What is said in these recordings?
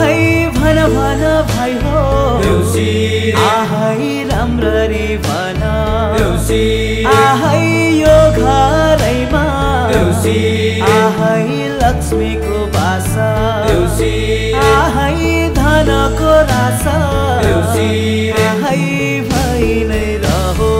आहै भन भन भाइ हो। आहै राम्ररी भन। आहै यो घरैमा। आहै लक्ष्मीको बासा। आहै धनको रासा। आहै भइ नै रहो।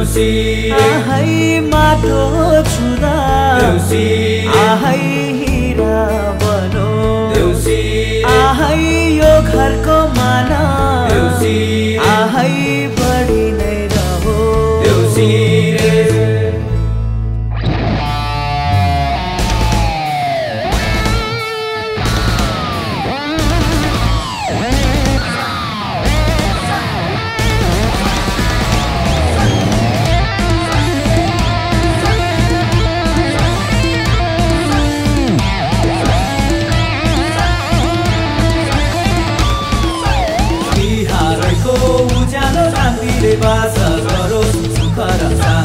देउसी आहै माटो छुदा। देउसी आहै हिरा। Ty vas para sa